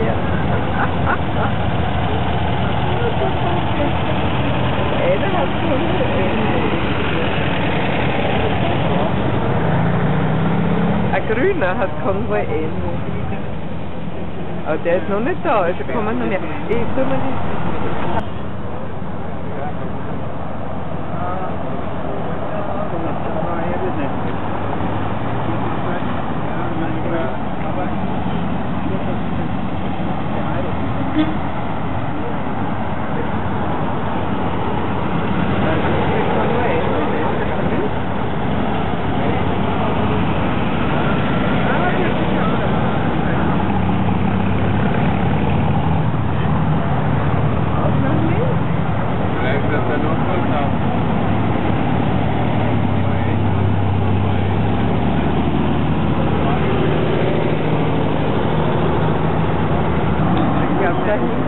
hier. Ey, das hat Konvoi Ein grüner hat Konvoi ähnlich. Aber der ist noch nicht da, also kommen noch nicht. Ich tue mir nicht. Thank you.